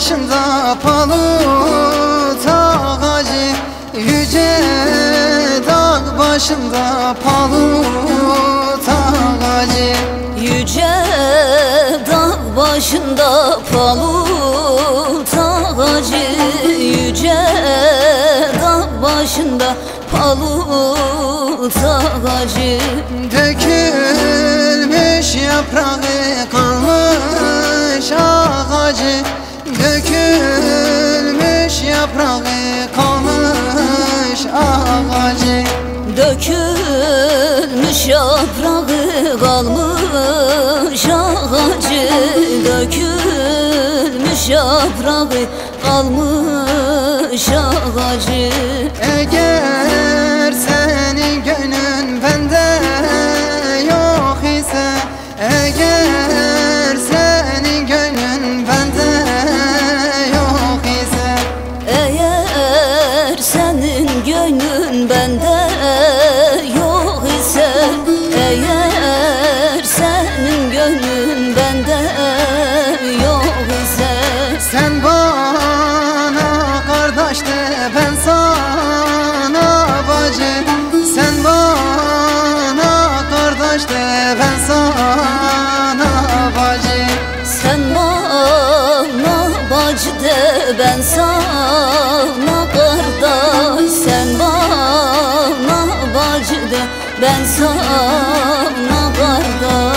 başında palut ağacı Yüce dağ başında palut ağacı Yüce dağ başında palut ağacı Yüce dağ başında palut ağacı Dökülmüş yaprağı yaprağı kalmış ağacı. Dökülmüş yaprağı kalmış ağacı. Dökülmüş yaprağı kalmış ağacı. Eğer gönlün bende yok ise Eğer senin gönlün bende yok ise Sen bana kardeş de ben sana bacı. Sen bana kardeş de ben sana bacı. Sen bana bacı de ben sana kardeş ben sana kardeş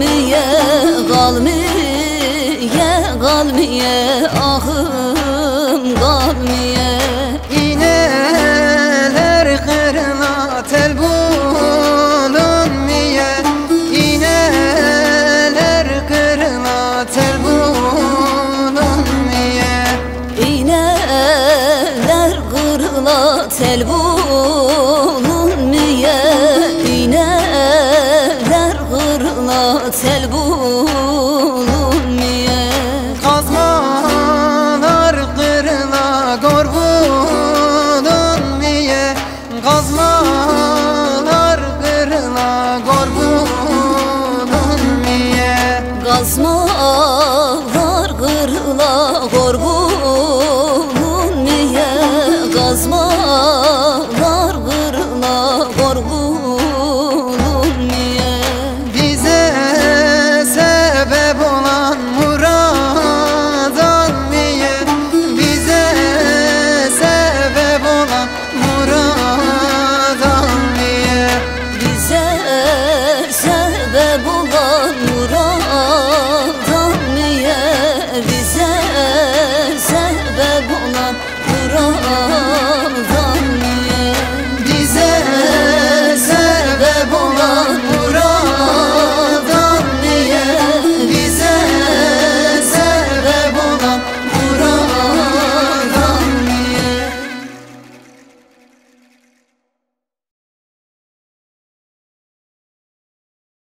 kalmiye, kalmiye, kalmiye, ahım kalmiye. İneler kırına tel bulunmuyor İneler kırına tel bulunmuyor İğneler kırıla tel bulunmuyor Gazmalar kırıla gor bulunmuyor Gazmalar kırıla gor bulunmuyor